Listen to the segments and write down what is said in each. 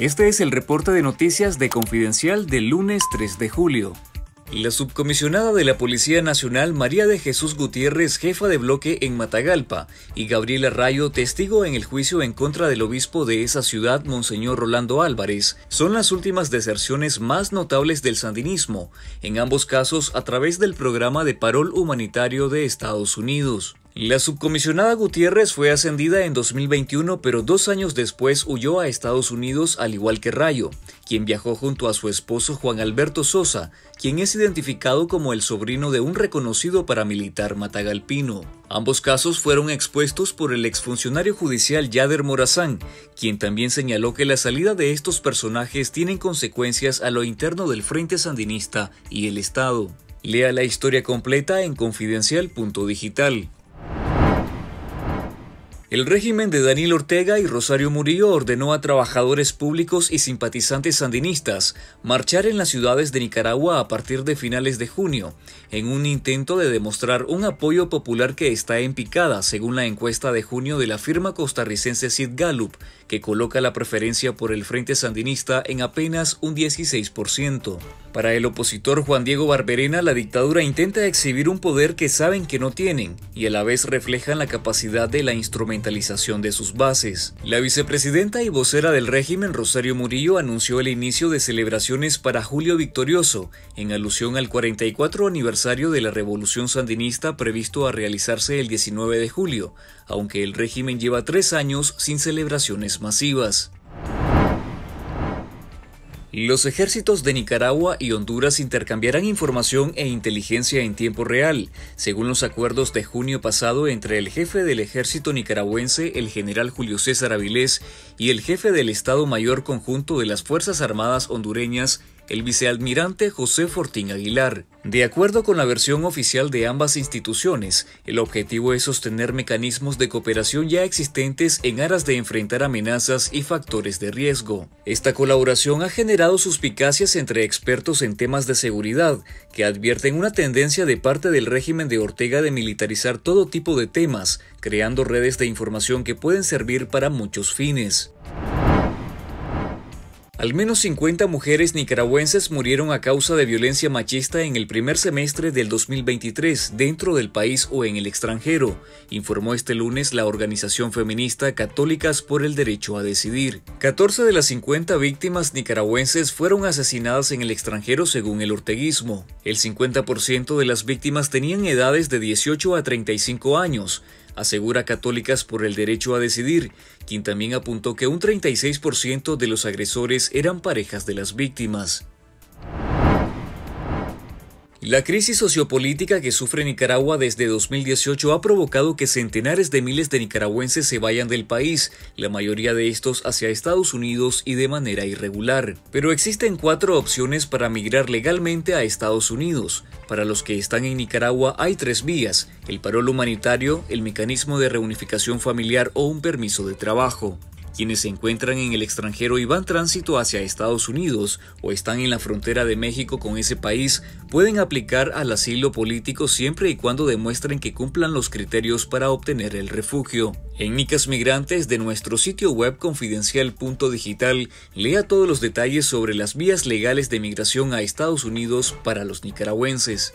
Este es el reporte de noticias de Confidencial del lunes 3 de julio. La subcomisionada de la Policía Nacional María de Jesús Gutiérrez, jefa de bloque en Matagalpa, y Gabriela Rayo, testigo en el juicio en contra del obispo de esa ciudad, Monseñor Rolando Álvarez, son las últimas deserciones más notables del sandinismo, en ambos casos a través del programa de parol humanitario de Estados Unidos. La subcomisionada Gutiérrez fue ascendida en 2021, pero dos años después huyó a Estados Unidos al igual que Rayo, quien viajó junto a su esposo Juan Alberto Sosa, quien es identificado como el sobrino de un reconocido paramilitar matagalpino. Ambos casos fueron expuestos por el exfuncionario judicial Yader Morazán, quien también señaló que la salida de estos personajes tienen consecuencias a lo interno del Frente Sandinista y el Estado. Lea la historia completa en confidencial.digital. El régimen de Daniel Ortega y Rosario Murillo ordenó a trabajadores públicos y simpatizantes sandinistas marchar en las ciudades de Nicaragua a partir de finales de junio, en un intento de demostrar un apoyo popular que está en picada, según la encuesta de junio de la firma costarricense Sid Gallup, que coloca la preferencia por el Frente Sandinista en apenas un 16%. Para el opositor Juan Diego Barberena, la dictadura intenta exhibir un poder que saben que no tienen y a la vez reflejan la capacidad de la de sus bases. La vicepresidenta y vocera del régimen, Rosario Murillo, anunció el inicio de celebraciones para Julio Victorioso, en alusión al 44 aniversario de la Revolución Sandinista previsto a realizarse el 19 de julio, aunque el régimen lleva tres años sin celebraciones masivas. Los ejércitos de Nicaragua y Honduras intercambiarán información e inteligencia en tiempo real, según los acuerdos de junio pasado entre el jefe del ejército nicaragüense, el general Julio César Avilés, y el jefe del Estado Mayor Conjunto de las Fuerzas Armadas hondureñas, el vicealmirante José Fortín Aguilar. De acuerdo con la versión oficial de ambas instituciones, el objetivo es sostener mecanismos de cooperación ya existentes en aras de enfrentar amenazas y factores de riesgo. Esta colaboración ha generado suspicacias entre expertos en temas de seguridad, que advierten una tendencia de parte del régimen de Ortega de militarizar todo tipo de temas, creando redes de información que pueden servir para muchos fines. Al menos 50 mujeres nicaragüenses murieron a causa de violencia machista en el primer semestre del 2023 dentro del país o en el extranjero, informó este lunes la organización feminista Católicas por el Derecho a Decidir. 14 de las 50 víctimas nicaragüenses fueron asesinadas en el extranjero según el orteguismo. El 50% de las víctimas tenían edades de 18 a 35 años, asegura Católicas por el Derecho a Decidir, quien también apuntó que un 36% de los agresores eran parejas de las víctimas. La crisis sociopolítica que sufre Nicaragua desde 2018 ha provocado que centenares de miles de nicaragüenses se vayan del país, la mayoría de estos hacia Estados Unidos y de manera irregular. Pero existen cuatro opciones para migrar legalmente a Estados Unidos. Para los que están en Nicaragua hay tres vías, el parol humanitario, el mecanismo de reunificación familiar o un permiso de trabajo. Quienes se encuentran en el extranjero y van tránsito hacia Estados Unidos o están en la frontera de México con ese país pueden aplicar al asilo político siempre y cuando demuestren que cumplan los criterios para obtener el refugio. En Nicas Migrantes de nuestro sitio web confidencial.digital lea todos los detalles sobre las vías legales de migración a Estados Unidos para los nicaragüenses.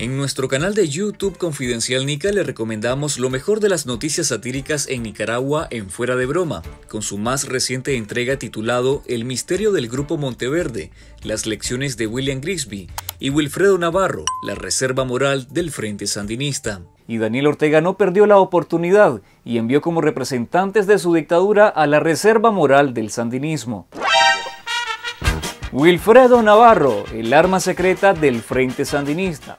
En nuestro canal de YouTube Confidencial Nica le recomendamos lo mejor de las noticias satíricas en Nicaragua en Fuera de Broma, con su más reciente entrega titulado El misterio del Grupo Monteverde, las lecciones de William Grisby y Wilfredo Navarro, la reserva moral del Frente Sandinista. Y Daniel Ortega no perdió la oportunidad y envió como representantes de su dictadura a la reserva moral del sandinismo. Wilfredo Navarro, el arma secreta del Frente Sandinista.